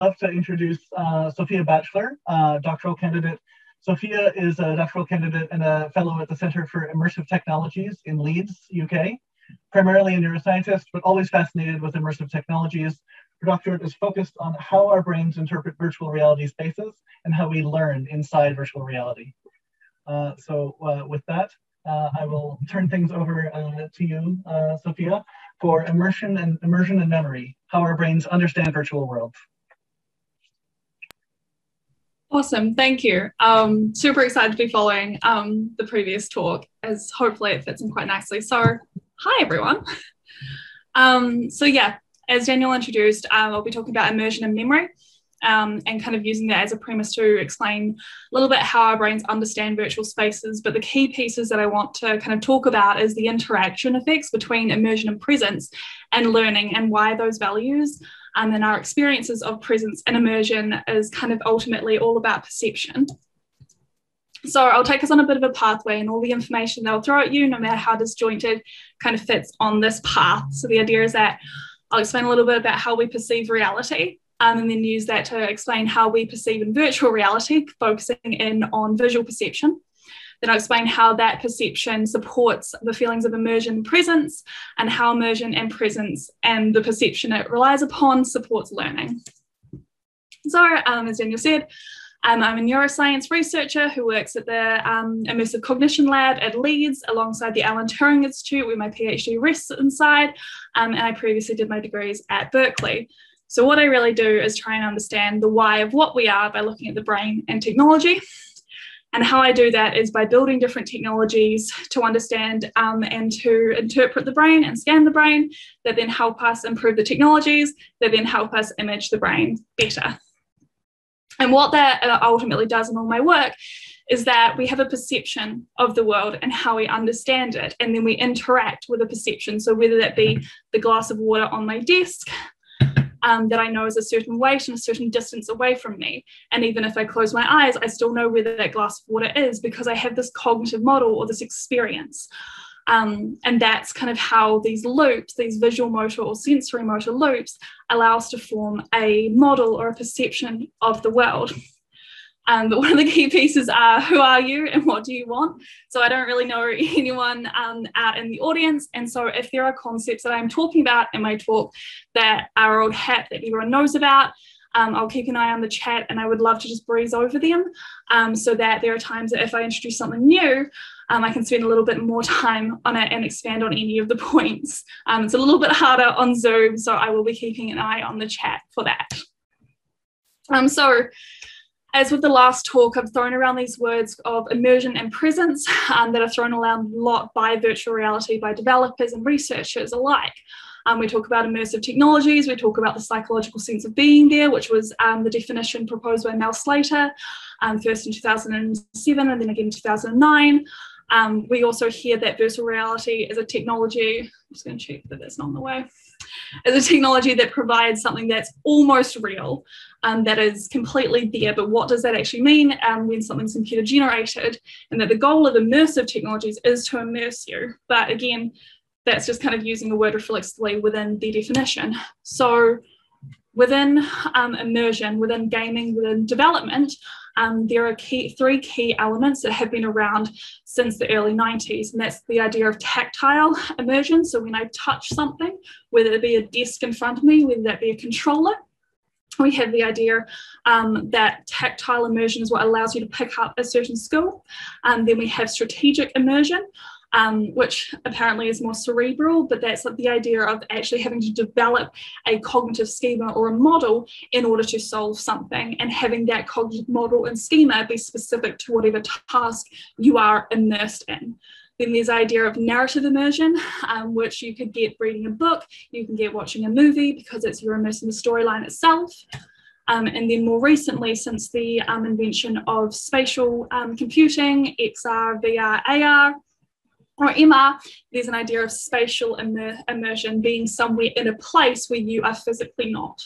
love to introduce uh, Sophia Batchelor, uh, doctoral candidate. Sophia is a doctoral candidate and a fellow at the Center for Immersive Technologies in Leeds, UK. Primarily a neuroscientist, but always fascinated with immersive technologies. Her doctorate is focused on how our brains interpret virtual reality spaces and how we learn inside virtual reality. Uh, so uh, with that, uh, I will turn things over uh, to you, Sophia, for immersion and immersion and memory, how our brains understand virtual worlds. Awesome, thank you. Um, super excited to be following um, the previous talk as hopefully it fits in quite nicely. So, hi everyone. Um, so yeah, as Daniel introduced, um, I'll be talking about immersion and memory um, and kind of using that as a premise to explain a little bit how our brains understand virtual spaces. But the key pieces that I want to kind of talk about is the interaction effects between immersion and presence and learning and why those values um, and our experiences of presence and immersion is kind of ultimately all about perception. So I'll take us on a bit of a pathway and all the information they'll throw at you, no matter how disjointed, kind of fits on this path. So the idea is that I'll explain a little bit about how we perceive reality um, and then use that to explain how we perceive in virtual reality, focusing in on visual perception. Then I'll explain how that perception supports the feelings of immersion and presence, and how immersion and presence and the perception it relies upon supports learning. So, um, as Daniel said, um, I'm a neuroscience researcher who works at the um, Immersive Cognition Lab at Leeds alongside the Alan Turing Institute, where my PhD rests inside. Um, and I previously did my degrees at Berkeley. So, what I really do is try and understand the why of what we are by looking at the brain and technology. And how I do that is by building different technologies to understand um, and to interpret the brain and scan the brain that then help us improve the technologies that then help us image the brain better. And what that uh, ultimately does in all my work is that we have a perception of the world and how we understand it, and then we interact with a perception. So, whether that be the glass of water on my desk, um, that I know is a certain weight and a certain distance away from me. And even if I close my eyes, I still know where that glass of water is because I have this cognitive model or this experience. Um, and that's kind of how these loops, these visual motor or sensory motor loops, allow us to form a model or a perception of the world. Um, but one of the key pieces are who are you and what do you want? So I don't really know anyone um, out in the audience. And so if there are concepts that I'm talking about in my talk that are old hat that everyone knows about, um, I'll keep an eye on the chat and I would love to just breeze over them um, so that there are times that if I introduce something new, um, I can spend a little bit more time on it and expand on any of the points. Um, it's a little bit harder on Zoom, so I will be keeping an eye on the chat for that. Um, so as with the last talk, I've thrown around these words of immersion and presence um, that are thrown around a lot by virtual reality, by developers and researchers alike. Um, we talk about immersive technologies, we talk about the psychological sense of being there, which was um, the definition proposed by Mel Slater, um, first in 2007 and then again in 2009. Um, we also hear that virtual reality is a technology, I'm just going to check that that's not in the way is a technology that provides something that's almost real, um, that is completely there. But what does that actually mean um, when something's computer generated? And that the goal of immersive technologies is to immerse you. But again, that's just kind of using the word reflexively within the definition. So within um, immersion, within gaming, within development, um, there are key, three key elements that have been around since the early 90s, and that's the idea of tactile immersion. So when I touch something, whether it be a desk in front of me, whether that be a controller, we have the idea um, that tactile immersion is what allows you to pick up a certain skill. Um, then we have strategic immersion, um, which apparently is more cerebral, but that's like the idea of actually having to develop a cognitive schema or a model in order to solve something and having that cognitive model and schema be specific to whatever task you are immersed in. Then there's the idea of narrative immersion, um, which you could get reading a book, you can get watching a movie because it's you're immersed in the storyline itself. Um, and then more recently, since the um, invention of spatial um, computing, XR, VR, AR, or MR, there's an idea of spatial immer immersion being somewhere in a place where you are physically not.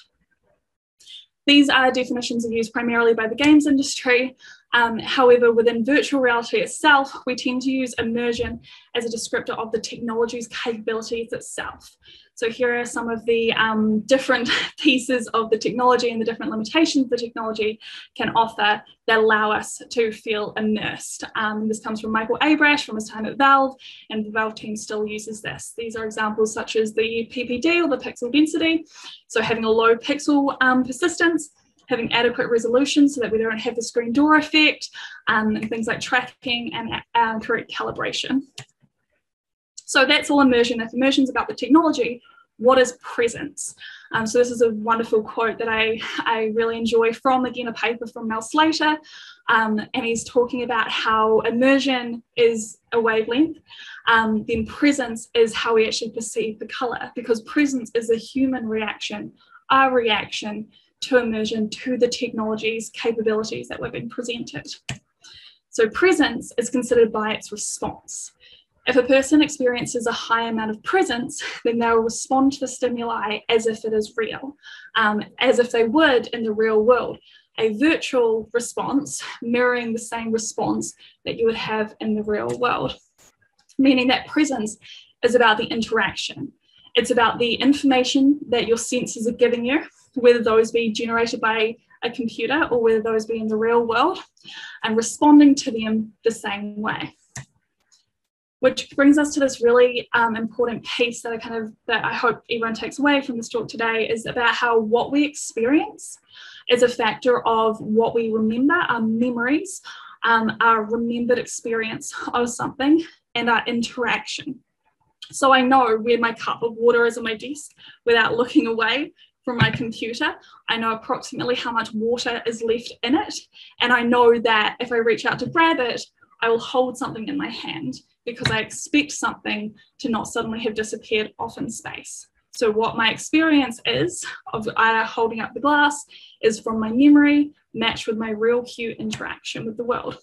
These are definitions are used primarily by the games industry, Um, however, within virtual reality itself, we tend to use immersion as a descriptor of the technology's capabilities itself. So here are some of the um, different pieces of the technology and the different limitations the technology can offer that allow us to feel immersed. Um, this comes from Michael Abrash from his time at Valve, and the Valve team still uses this. These are examples such as the PPD or the pixel density, so having a low pixel um, persistence, having adequate resolution so that we don't have the screen door effect, um, and things like tracking and uh, correct calibration. So that's all immersion. If immersion is about the technology, what is presence? Um, so this is a wonderful quote that I, I really enjoy from, again, a paper from Mel Slater. Um, and he's talking about how immersion is a wavelength, um, then presence is how we actually perceive the color, because presence is a human reaction, our reaction to immersion, to the technologies, capabilities that we've been presented. So presence is considered by its response. If a person experiences a high amount of presence, then they'll respond to the stimuli as if it is real, um, as if they would in the real world. A virtual response mirroring the same response that you would have in the real world, meaning that presence is about the interaction. It's about the information that your senses are giving you, whether those be generated by a computer or whether those be in the real world, and responding to them the same way. Which brings us to this really um, important piece that I kind of that I hope everyone takes away from this talk today is about how what we experience is a factor of what we remember, our memories, um, our remembered experience of something, and our interaction. So I know where my cup of water is on my desk without looking away from my computer. I know approximately how much water is left in it. And I know that if I reach out to grab it, I will hold something in my hand because I expect something to not suddenly have disappeared off in space. So what my experience is of uh, holding up the glass is from my memory matched with my real cue interaction with the world.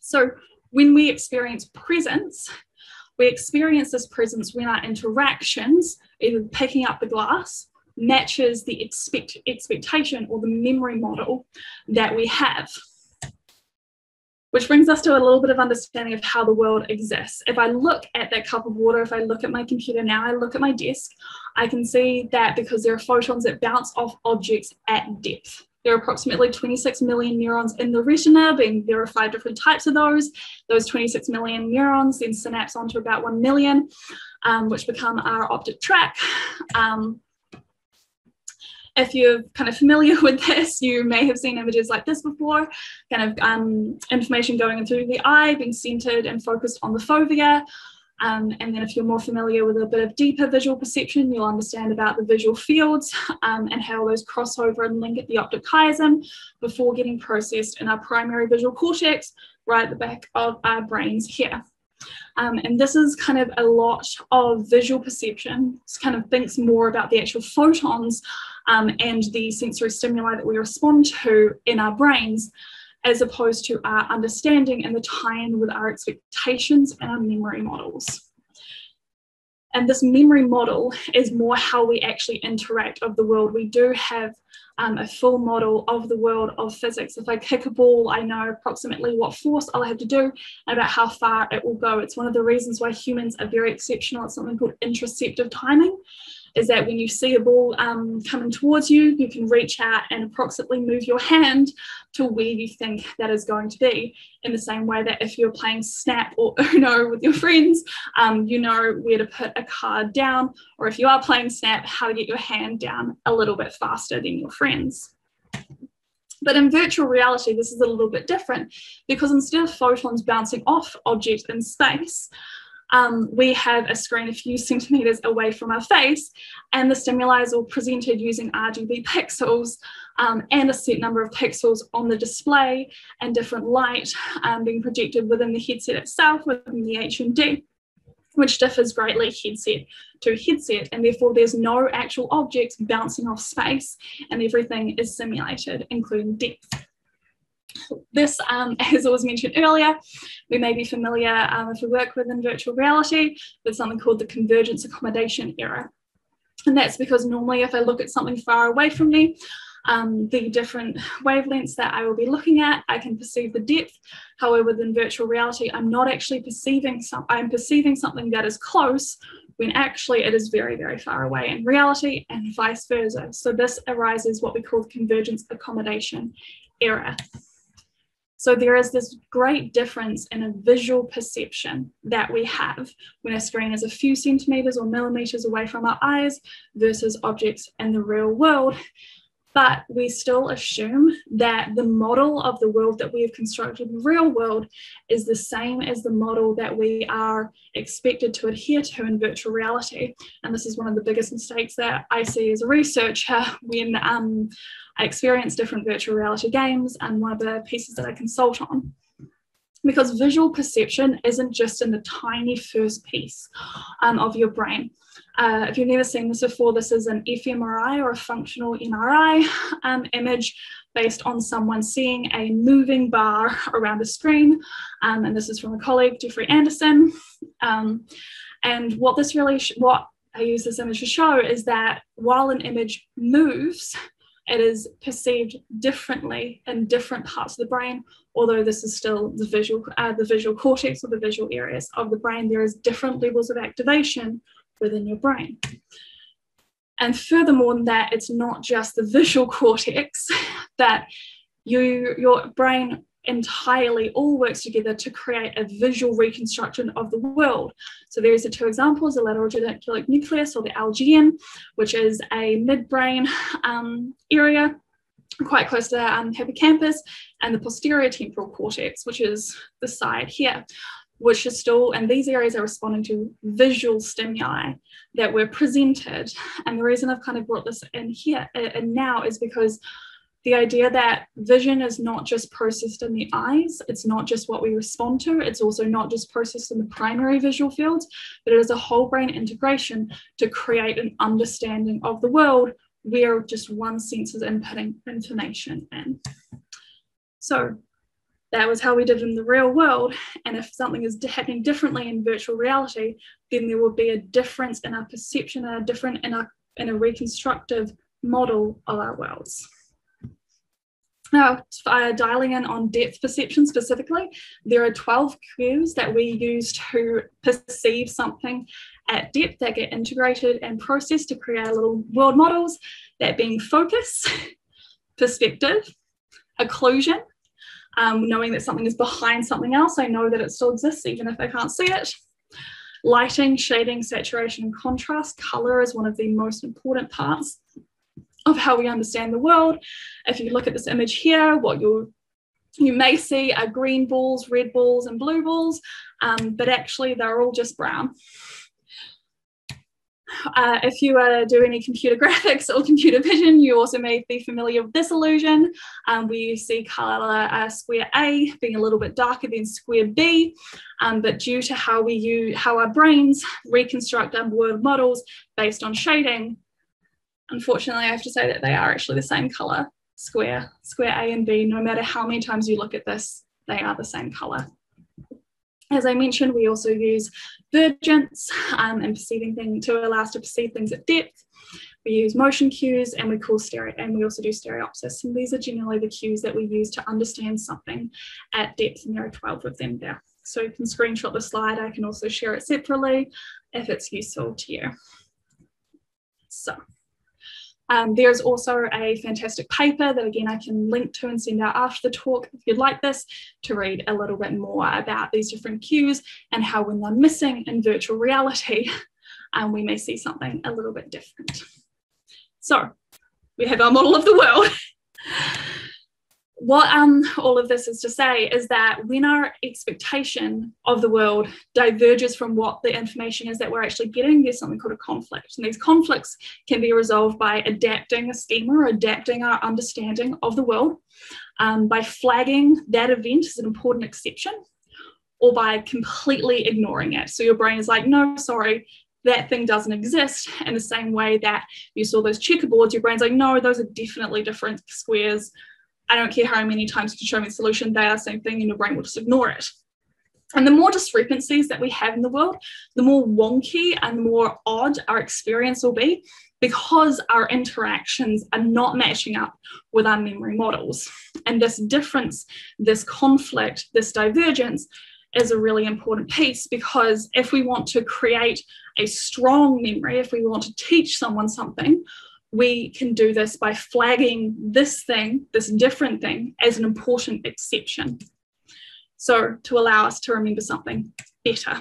So when we experience presence, we experience this presence when our interactions, either picking up the glass, matches the expect, expectation or the memory model that we have. Which brings us to a little bit of understanding of how the world exists. If I look at that cup of water, if I look at my computer now, I look at my desk, I can see that because there are photons that bounce off objects at depth. There are approximately 26 million neurons in the retina, being there are five different types of those. Those 26 million neurons then synapse onto about 1 million, um, which become our optic tract. Um, if you're kind of familiar with this, you may have seen images like this before, kind of um, information going through the eye, being centered and focused on the fovea. Um, and then if you're more familiar with a bit of deeper visual perception, you'll understand about the visual fields um, and how those cross over and link at the optic chiasm before getting processed in our primary visual cortex right at the back of our brains here. Um, and this is kind of a lot of visual perception. Kind of thinks more about the actual photons um, and the sensory stimuli that we respond to in our brains as opposed to our understanding and the tie-in with our expectations and our memory models. And this memory model is more how we actually interact of the world. We do have um, a full model of the world of physics. If I kick a ball, I know approximately what force I'll have to do and about how far it will go. It's one of the reasons why humans are very exceptional. It's something called interceptive timing is that when you see a ball um, coming towards you, you can reach out and approximately move your hand to where you think that is going to be. In the same way that if you're playing Snap or Uno with your friends, um, you know where to put a card down, or if you are playing Snap, how to get your hand down a little bit faster than your friends. But in virtual reality, this is a little bit different because instead of photons bouncing off objects in space, um, we have a screen a few centimeters away from our face, and the stimuli is all presented using RGB pixels um, and a set number of pixels on the display and different light um, being projected within the headset itself within the HMD which differs greatly headset to headset, and therefore there's no actual objects bouncing off space, and everything is simulated, including depth. This, um, as was mentioned earlier, we may be familiar um, if we work within virtual reality with something called the convergence accommodation error. And that's because normally if I look at something far away from me, um, the different wavelengths that I will be looking at. I can perceive the depth. However, within virtual reality, I'm not actually perceiving I'm perceiving something that is close when actually it is very, very far away in reality and vice versa. So this arises what we call convergence accommodation error. So there is this great difference in a visual perception that we have when a screen is a few centimeters or millimeters away from our eyes versus objects in the real world. But we still assume that the model of the world that we have constructed the real world is the same as the model that we are expected to adhere to in virtual reality. And this is one of the biggest mistakes that I see as a researcher when um, I experience different virtual reality games and one of the pieces that I consult on. Because visual perception isn't just in the tiny first piece um, of your brain. Uh, if you've never seen this before, this is an fMRI or a functional MRI um, image based on someone seeing a moving bar around a screen. Um, and this is from a colleague, Jeffrey Anderson. Um, and what this really, what I use this image to show is that while an image moves, it is perceived differently in different parts of the brain. Although this is still the visual, uh, the visual cortex or the visual areas of the brain, there is different levels of activation within your brain. And furthermore than that, it's not just the visual cortex that you, your brain entirely all works together to create a visual reconstruction of the world. So there's the two examples, the lateral geniculate nucleus or the LGN, which is a midbrain um, area quite close to the um, hippocampus, and the posterior temporal cortex, which is the side here, which is still, and these areas are responding to visual stimuli that were presented. And the reason I've kind of brought this in here uh, and now is because the idea that vision is not just processed in the eyes, it's not just what we respond to, it's also not just processed in the primary visual fields, but it is a whole brain integration to create an understanding of the world where just one sense is inputting information in. So that was how we did it in the real world. And if something is happening differently in virtual reality, then there will be a difference in our perception and a different in, our, in a reconstructive model of our worlds. Now, uh, dialing in on depth perception specifically, there are 12 cues that we use to perceive something at depth that get integrated and processed to create little world models, that being focus, perspective, occlusion, um, knowing that something is behind something else, I know that it still exists even if I can't see it. Lighting, shading, saturation, and contrast. Color is one of the most important parts of how we understand the world. If you look at this image here, what you you may see are green balls, red balls, and blue balls, um, but actually they're all just brown. Uh, if you uh, do any computer graphics or computer vision, you also may be familiar with this illusion, um, where you see color uh, square A being a little bit darker than square B, um, but due to how we use, how our brains reconstruct our word models based on shading, unfortunately, I have to say that they are actually the same color square, square A and B. No matter how many times you look at this, they are the same color. As I mentioned, we also use vergence um, and perceiving things to allow us to perceive things at depth. We use motion cues and we call stereo, and we also do stereopsis. And these are generally the cues that we use to understand something at depth, and there are 12 of them there. So you can screenshot the slide. I can also share it separately if it's useful to you. So um, there's also a fantastic paper that again I can link to and send out after the talk if you'd like this to read a little bit more about these different cues and how when they're missing in virtual reality, um, we may see something a little bit different. So we have our model of the world. what um, all of this is to say is that when our expectation of the world diverges from what the information is that we're actually getting, there's something called a conflict. And these conflicts can be resolved by adapting a schema or adapting our understanding of the world, um, by flagging that event as an important exception, or by completely ignoring it. So your brain is like, no, sorry, that thing doesn't exist in the same way that you saw those checkerboards, your brain's like, no, those are definitely different squares I don't care how many times you show me the solution, they are the same thing, and your brain will just ignore it. And the more discrepancies that we have in the world, the more wonky and the more odd our experience will be because our interactions are not matching up with our memory models. And this difference, this conflict, this divergence is a really important piece because if we want to create a strong memory, if we want to teach someone something, we can do this by flagging this thing, this different thing, as an important exception. So to allow us to remember something better.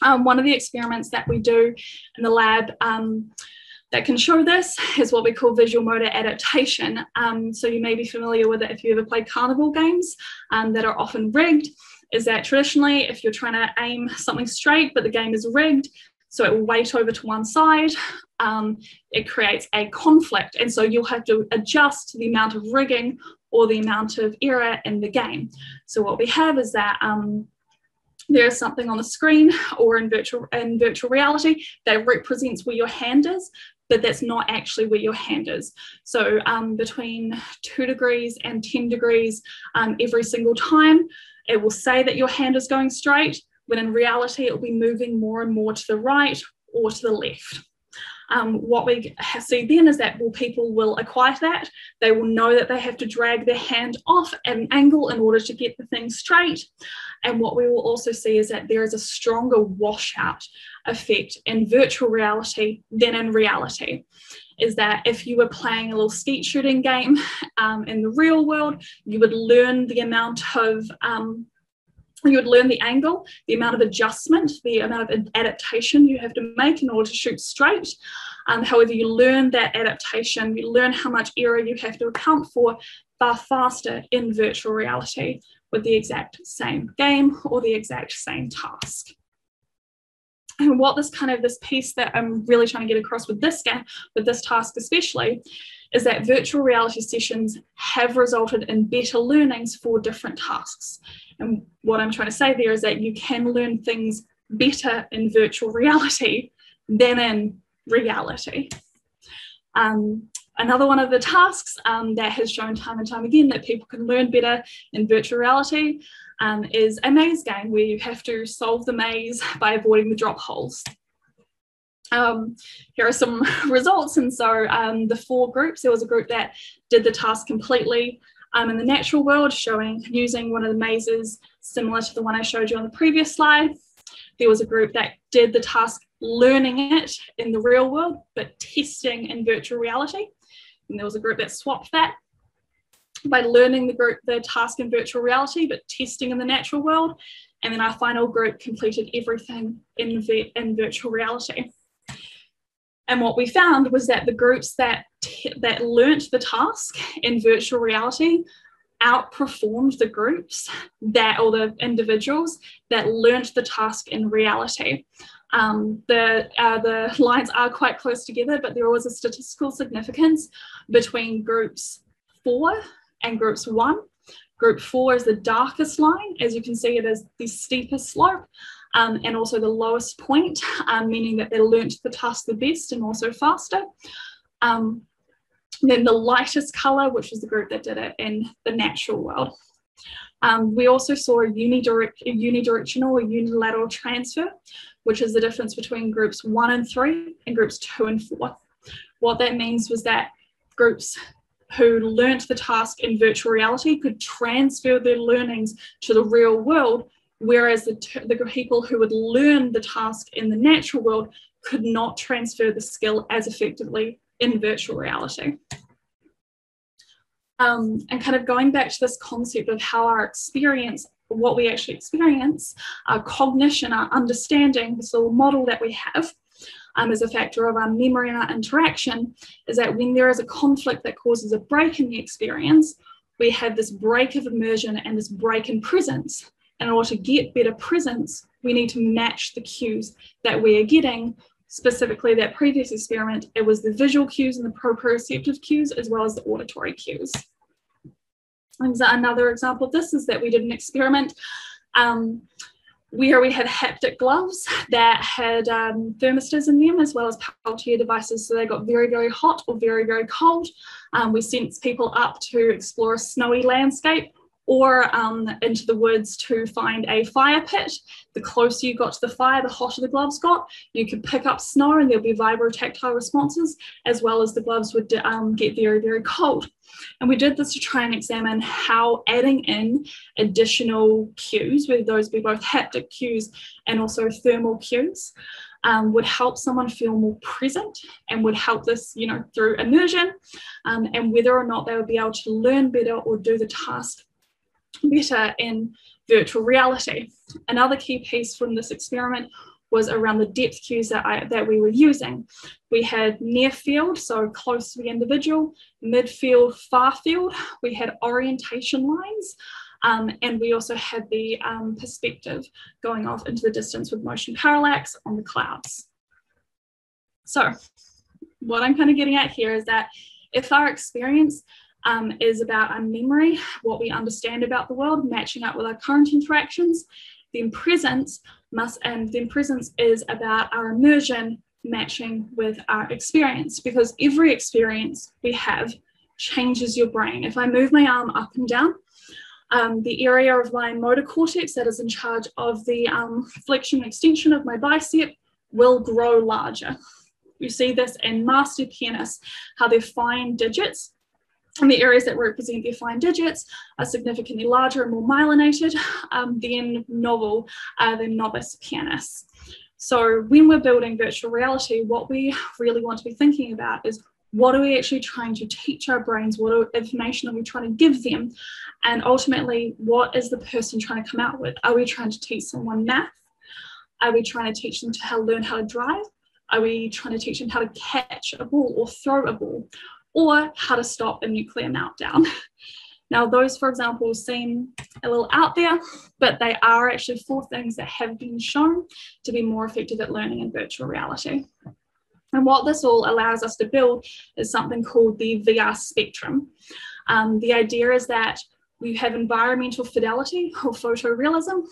Um, one of the experiments that we do in the lab um, that can show this is what we call visual motor adaptation. Um, so you may be familiar with it if you ever played carnival games um, that are often rigged. Is that traditionally, if you're trying to aim something straight, but the game is rigged, so it will weight over to one side, um, it creates a conflict. And so you'll have to adjust the amount of rigging or the amount of error in the game. So what we have is that um, there's something on the screen or in virtual in virtual reality that represents where your hand is but that's not actually where your hand is. So um, between two degrees and 10 degrees um, every single time, it will say that your hand is going straight, when in reality it will be moving more and more to the right or to the left. Um, what we see then is that well, people will acquire that. They will know that they have to drag their hand off at an angle in order to get the thing straight. And what we will also see is that there is a stronger washout effect in virtual reality than in reality. Is that if you were playing a little skeet shooting game um, in the real world, you would learn the amount of um, you would learn the angle, the amount of adjustment, the amount of adaptation you have to make in order to shoot straight. Um, however, you learn that adaptation, you learn how much error you have to account for far faster in virtual reality with the exact same game or the exact same task. And what this kind of this piece that I'm really trying to get across with this game, with this task especially, is that virtual reality sessions have resulted in better learnings for different tasks. And what I'm trying to say there is that you can learn things better in virtual reality than in reality. Um, another one of the tasks um, that has shown time and time again that people can learn better in virtual reality um, is a maze game where you have to solve the maze by avoiding the drop holes. Um, here are some results. And so um, the four groups, there was a group that did the task completely um, in the natural world, showing using one of the mazes similar to the one I showed you on the previous slide. There was a group that did the task learning it in the real world, but testing in virtual reality. And there was a group that swapped that by learning the group the task in virtual reality, but testing in the natural world. And then our final group completed everything in, in virtual reality. And what we found was that the groups that that learnt the task in virtual reality outperformed the groups that or the individuals that learnt the task in reality. Um, the, uh, the lines are quite close together, but there was a statistical significance between groups four and groups one. Group four is the darkest line. As you can see, it is the steepest slope um, and also the lowest point, um, meaning that they learnt the task the best and also faster. Um, then the lightest color, which is the group that did it in the natural world. Um, we also saw a, unidirect, a unidirectional or unilateral transfer, which is the difference between groups one and three and groups two and four. What that means was that groups who learnt the task in virtual reality could transfer their learnings to the real world, whereas the, the people who would learn the task in the natural world could not transfer the skill as effectively in virtual reality. Um, and kind of going back to this concept of how our experience, what we actually experience, our cognition, our understanding, this little model that we have, um, as a factor of our memory and our interaction, is that when there is a conflict that causes a break in the experience, we have this break of immersion and this break in presence. In order to get better presence, we need to match the cues that we are getting specifically that previous experiment, it was the visual cues and the proprioceptive cues as well as the auditory cues. And another example of this is that we did an experiment um, where we had haptic gloves that had um, thermistors in them as well as Peltier devices. So they got very, very hot or very, very cold. Um, we sent people up to explore a snowy landscape or um, into the woods to find a fire pit. The closer you got to the fire, the hotter the gloves got. You could pick up snow and there'll be vibrotactile responses, as well as the gloves would um, get very, very cold. And we did this to try and examine how adding in additional cues, whether those be both haptic cues and also thermal cues, um, would help someone feel more present and would help this, you know, through immersion um, and whether or not they would be able to learn better or do the task better in virtual reality. Another key piece from this experiment was around the depth cues that, I, that we were using. We had near field, so close to the individual, midfield, far field. We had orientation lines, um, and we also had the um, perspective going off into the distance with motion parallax on the clouds. So what I'm kind of getting at here is that if our experience um, is about our memory, what we understand about the world, matching up with our current interactions, then presence must, and then presence is about our immersion matching with our experience because every experience we have changes your brain. If I move my arm up and down, um, the area of my motor cortex that is in charge of the um, flexion and extension of my bicep will grow larger. You see this in master pianists, how their fine digits and the areas that represent their fine digits are significantly larger and more myelinated um, than novel, uh, than novice pianists. So when we're building virtual reality, what we really want to be thinking about is what are we actually trying to teach our brains? What information are we trying to give them? And ultimately, what is the person trying to come out with? Are we trying to teach someone math? Are we trying to teach them to how learn how to drive? Are we trying to teach them how to catch a ball or throw a ball? Or how to stop a nuclear meltdown? Now, those, for example, seem a little out there, but they are actually four things that have been shown to be more effective at learning in virtual reality. And what this all allows us to build is something called the VR spectrum. Um, the idea is that we have environmental fidelity or photorealism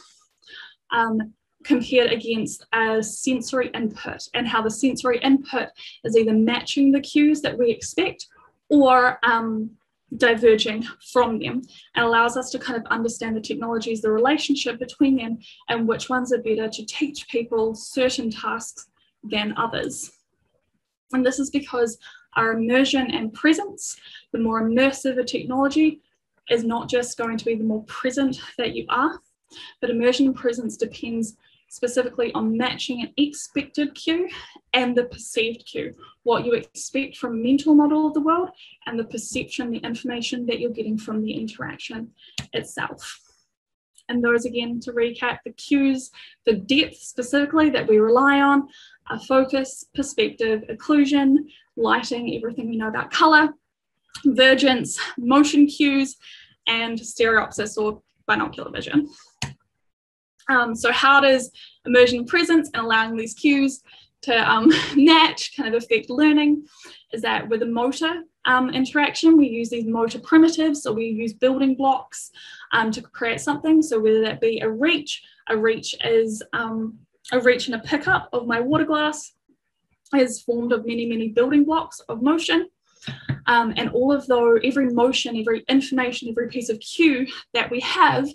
um, compared against a sensory input and how the sensory input is either matching the cues that we expect or um, diverging from them and allows us to kind of understand the technologies, the relationship between them, and which ones are better to teach people certain tasks than others. And this is because our immersion and presence, the more immersive a technology, is not just going to be the more present that you are, but immersion and presence depends specifically on matching an expected cue and the perceived cue, what you expect from mental model of the world and the perception, the information that you're getting from the interaction itself. And those again, to recap, the cues, the depth specifically that we rely on are focus, perspective, occlusion, lighting, everything we know about color, vergence, motion cues, and stereopsis or binocular vision. Um, so how does immersion presence and allowing these cues to um, match kind of affect learning is that with a motor um, interaction, we use these motor primitives, so we use building blocks um, to create something. So whether that be a reach, a reach is um, a reach and a pickup of my water glass is formed of many, many building blocks of motion. Um, and all of though every motion, every information, every piece of cue that we have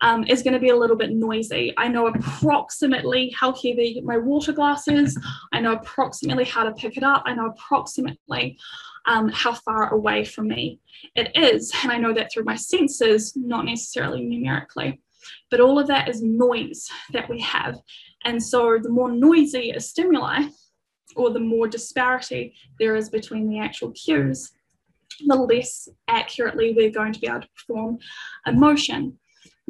um, is going to be a little bit noisy. I know approximately how heavy my water glass is. I know approximately how to pick it up. I know approximately um, how far away from me it is. And I know that through my senses, not necessarily numerically. But all of that is noise that we have. And so the more noisy a stimuli, or the more disparity there is between the actual cues, the less accurately we're going to be able to perform a motion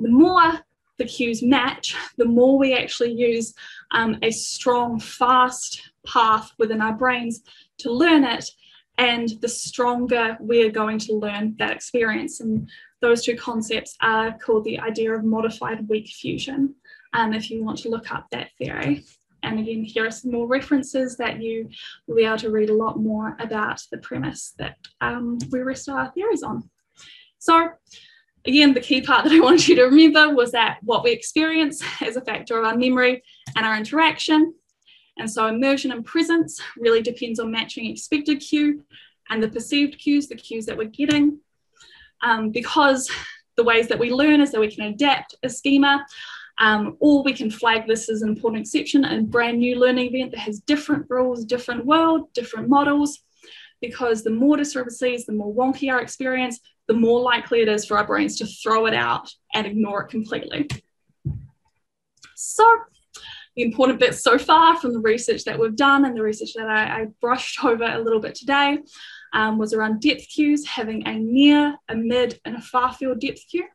the more the cues match, the more we actually use um, a strong, fast path within our brains to learn it, and the stronger we're going to learn that experience. And those two concepts are called the idea of modified weak fusion, um, if you want to look up that theory. And again, here are some more references that you will be able to read a lot more about the premise that um, we rest our theories on. So Again, the key part that I want you to remember was that what we experience is a factor of our memory and our interaction. And so immersion and presence really depends on matching expected cue and the perceived cues, the cues that we're getting. Um, because the ways that we learn is that we can adapt a schema um, or we can flag this as an important exception and brand new learning event that has different rules, different world, different models, because the more discrepancies, the more wonky our experience, the more likely it is for our brains to throw it out and ignore it completely. So the important bits so far from the research that we've done and the research that I, I brushed over a little bit today um, was around depth cues, having a near, a mid, and a far field depth cue.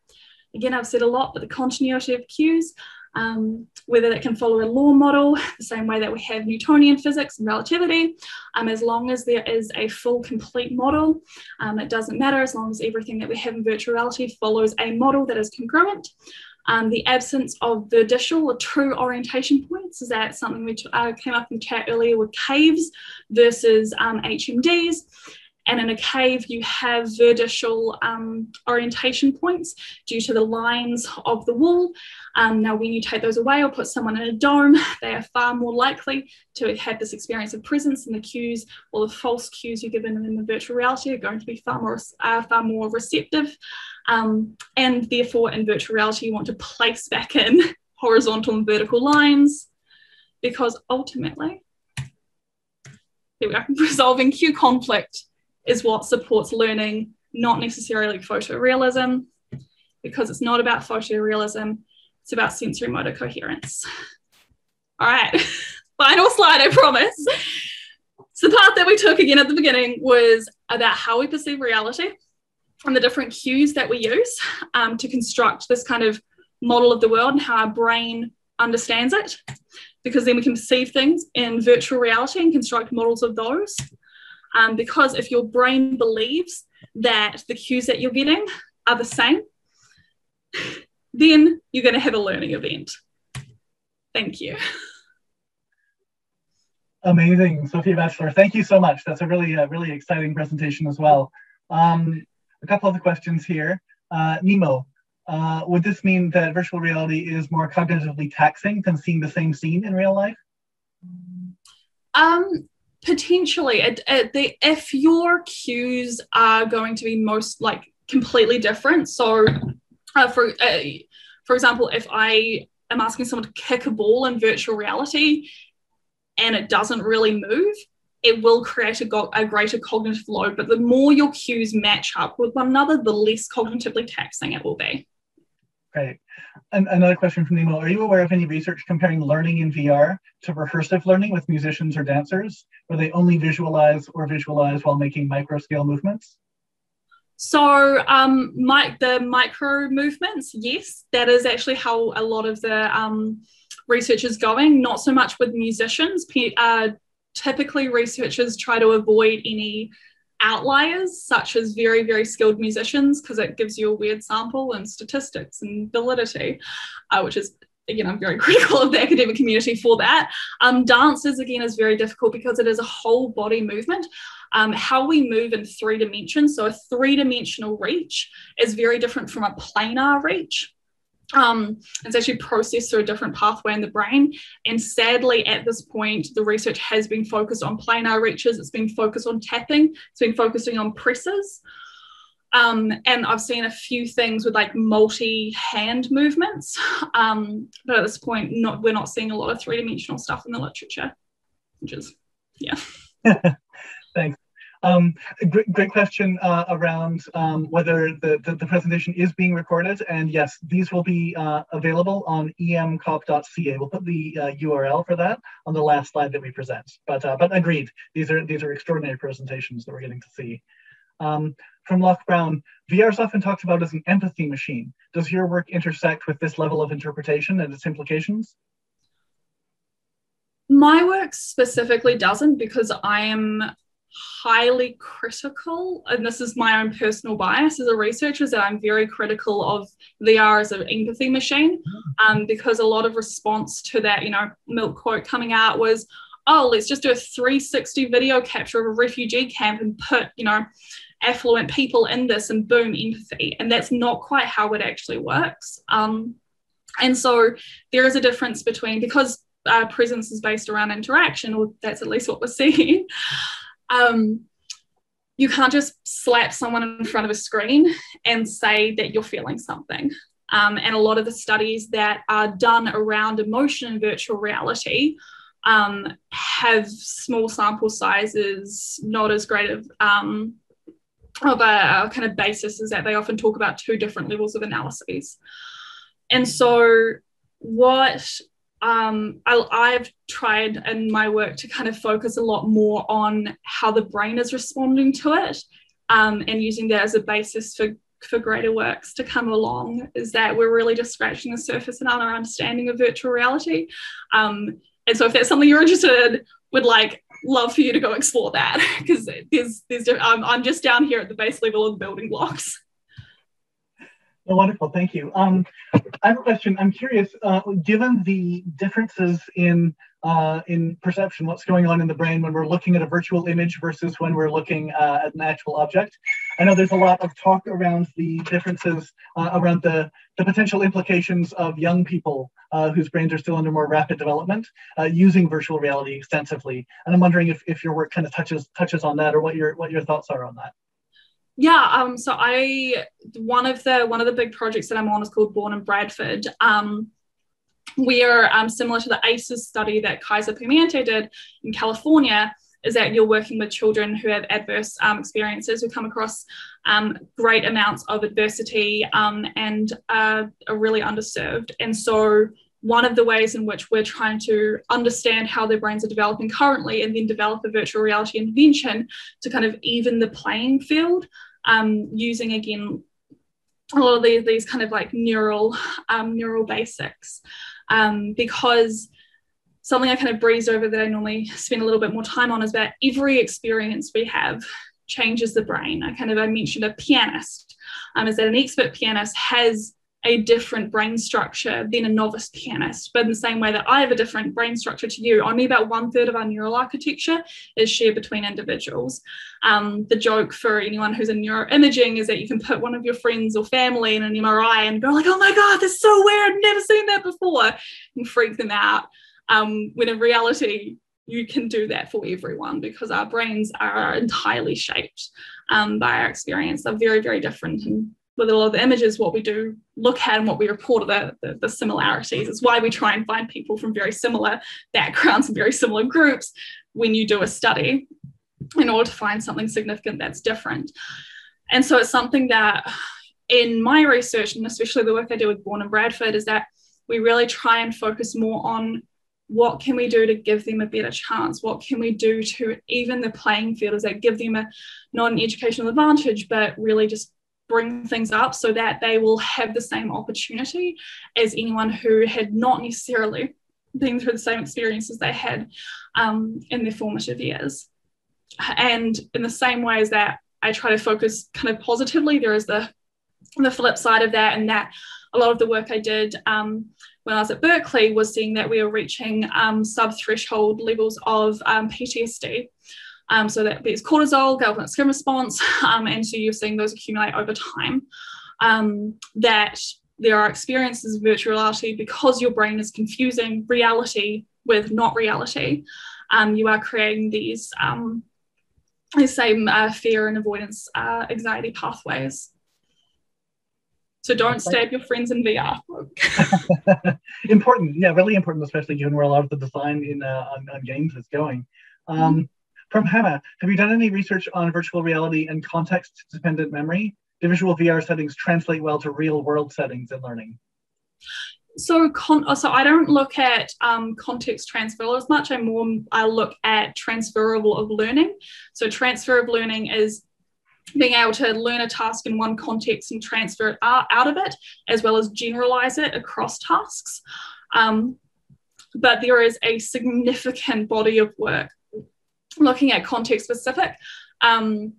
Again, I've said a lot, but the continuity of cues, um, whether that can follow a law model, the same way that we have Newtonian physics and relativity, um, as long as there is a full complete model, um, it doesn't matter as long as everything that we have in virtual reality follows a model that is congruent. Um, the absence of veridical or true orientation points is that something which uh, came up in chat earlier with caves versus um, HMDs. And in a cave, you have veridical um, orientation points due to the lines of the wall. Um, now, when you take those away or put someone in a dome, they are far more likely to have this experience of presence, and the cues or the false cues you're given in the virtual reality are going to be far more, far more receptive. Um, and therefore, in virtual reality, you want to place back in horizontal and vertical lines because ultimately, here we are, resolving cue conflict is what supports learning, not necessarily photorealism, because it's not about photorealism, it's about sensory motor coherence. All right, final slide, I promise. So the part that we took again at the beginning was about how we perceive reality and the different cues that we use um, to construct this kind of model of the world and how our brain understands it, because then we can perceive things in virtual reality and construct models of those. Um, because if your brain believes that the cues that you're getting are the same, then you're going to have a learning event. Thank you. Amazing, Sophia Batchelor. Thank you so much. That's a really, uh, really exciting presentation as well. Um, a couple of the questions here. Uh, Nemo, uh, would this mean that virtual reality is more cognitively taxing than seeing the same scene in real life? Um, potentially it, it, the, if your cues are going to be most like completely different so uh, for uh, for example if i am asking someone to kick a ball in virtual reality and it doesn't really move it will create a, go- a greater cognitive load but the more your cues match up with one another the less cognitively taxing it will be Great. And another question from Nemo. Are you aware of any research comparing learning in VR to rehearsive learning with musicians or dancers, where they only visualize or visualize while making micro scale movements? So, um, Mike, the micro movements, yes, that is actually how a lot of the um, research is going. Not so much with musicians. Uh, typically, researchers try to avoid any outliers, such as very, very skilled musicians, because it gives you a weird sample and statistics and validity, uh, which is again, I'm very critical of the academic community for that. Um, dances, again, is very difficult because it is a whole body movement. Um, how we move in three dimensions, so a three dimensional reach, is very different from a planar reach um, it's actually processed through a different pathway in the brain. And sadly, at this point, the research has been focused on planar reaches, it's been focused on tapping, it's been focusing on presses. Um, and I've seen a few things with like multi hand movements. Um, but at this point, not, we're not seeing a lot of three dimensional stuff in the literature, which is, yeah. Um, great, great question uh, around um, whether the, the, the, presentation is being recorded. And yes, these will be uh, available on emcop.ca. We'll put the uh, URL for that on the last slide that we present. But uh, but agreed, these are these are extraordinary presentations that we're getting to see. Um, from Locke Brown, VR is often talked about as an empathy machine. Does your work intersect with this level of interpretation and its implications? My work specifically doesn't because I am highly critical, and this is my own personal bias as a researcher, is that I'm very critical of VR as an empathy machine um, because a lot of response to that, you know, Milk quote coming out was, oh, let's just do a 360 video capture of a refugee camp and put, you know, affluent people in this and boom, empathy. And that's not quite how it actually works. Um, and so there is a difference between, because uh, presence is based around interaction, or that's at least what we're seeing um, you can't just slap someone in front of a screen and say that you're feeling something. Um, and a lot of the studies that are done around emotion in virtual reality um, have small sample sizes, not as great of, um, of a, a, kind of basis as that they often talk about two different levels of analyses. And so, what um, I, have tried in my work to kind of focus a lot more on how the brain is responding to it um, and using that as a basis for, for greater works to come along is that we're really just scratching the surface in our understanding of virtual reality. Um, and so if that's something you're interested in, would like love for you to go explore that because there's, there's um, I'm just down here at the base level of the building blocks. Oh, wonderful, thank you. Um, I have a question. I'm curious, uh, given the differences in uh, in perception, what's going on in the brain when we're looking at a virtual image versus when we're looking uh, at an actual object. I know there's a lot of talk around the differences uh, around the, the potential implications of young people uh, whose brains are still under more rapid development uh, using virtual reality extensively. And I'm wondering if, if your work kind of touches touches on that or what your what your thoughts are on that yeah um so i one of the one of the big projects that i'm on is called born in bradford. Um we are um, similar to the aces study that kaiser permanente did in california is that you're working with children who have adverse um, experiences who come across um, great amounts of adversity um, and uh, are really underserved. And so one of the ways in which we're trying to understand how their brains are developing currently and then develop a virtual reality intervention to kind of even the playing field um, using again a lot of these, these kind of like neural um, neural basics um, because something I kind of breeze over that I normally spend a little bit more time on is that every experience we have changes the brain. I kind of I mentioned a pianist um, is that an expert pianist has a different brain structure than a novice pianist. But in the same way that I have a different brain structure to you, only about one third of our neural architecture is shared between individuals. Um, the joke for anyone who's in neuroimaging is that you can put one of your friends or family in an MRI and go like, oh my God, that's so weird, I've never seen that before, and freak them out. Um, when in reality, you can do that for everyone because our brains are entirely shaped um, by our experience. They're very, very different and with a lot of the images, what we do look at and what we report are the, the, the, similarities. It's why we try and find people from very similar backgrounds and very similar groups when you do a study in order to find something significant that's different. And so it's something that in my research, and especially the work I do with Born in Bradford, is that we really try and focus more on what can we do to give them a better chance? What can we do to even the playing field? Is that give them a not an educational advantage, but really just bring things up so that they will have the same opportunity as anyone who had not necessarily been through the same experiences they had um, in their formative years. And in the same way as that, I try to focus kind of positively, there is the the flip side of that, and that a lot of the work I did um, when I was at Berkeley was seeing that we were reaching um, sub threshold levels of um, PTSD. Um, so that is cortisol, galvanic skin response, um, and so you're seeing those accumulate over time. Um, that there are experiences of virtual reality because your brain is confusing reality with not reality. Um, you are creating these um, the same uh, fear and avoidance uh, anxiety pathways. So don't stab your friends in VR. important, yeah, really important, especially given where a lot of the design in uh, on, on, games is going. Um, mm-hmm. From Hannah, have you done any research on virtual reality and context dependent memory? Do visual VR settings translate well to real world settings in learning? So, con- so I don't look at um, context transfer as much. I more I look at transferable of learning. So, transfer of learning is being able to learn a task in one context and transfer it out, out of it, as well as generalize it across tasks. Um, but there is a significant body of work looking at context specific. Um,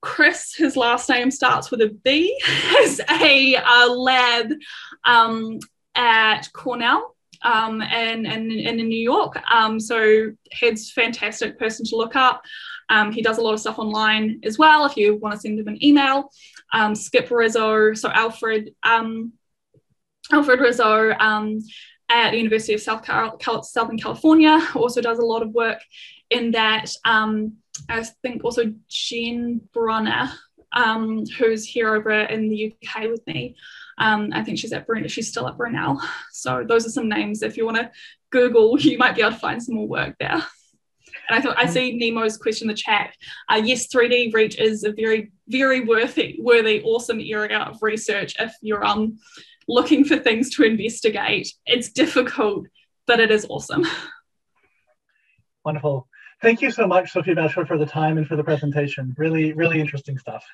Chris, his last name starts with a B, has a, a lab um, at Cornell um, and, and, and, in New York. Um, so he's fantastic person to look up. Um, he does a lot of stuff online as well. If you want to send him an email, um, Skip Rizzo, so Alfred, um, Alfred Rizzo um, at the University of South Cal- Southern California also does a lot of work in that um, I think also Jen Brunner, um, who's here over in the UK with me. Um, I think she's at Brunel, she's still at Brunel. So those are some names. If you want to Google, you might be able to find some more work there. And I thought I see Nemo's question in the chat. Uh, yes, 3D Reach is a very, very worthy, worthy, awesome area of research if you're um looking for things to investigate. It's difficult, but it is awesome. Wonderful. Thank you so much, Sophie Batchelor, for the time and for the presentation. Really, really interesting stuff.